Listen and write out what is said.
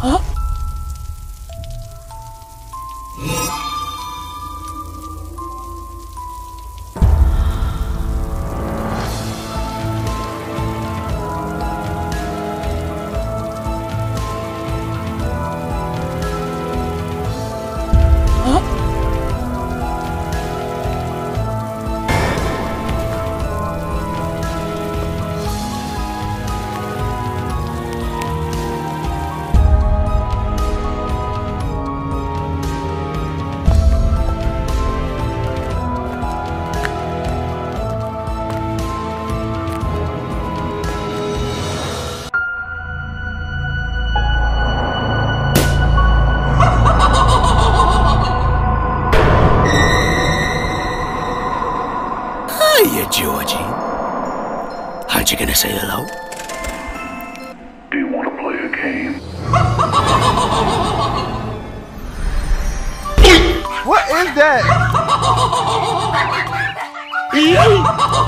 あ Georgie. Aren't you gonna say hello? Do you want to play a game? What is that?